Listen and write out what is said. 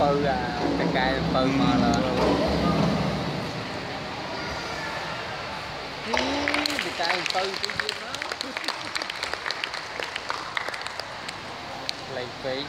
tư à cái cây tư mà là cái cây tư cái gì đó lấy phí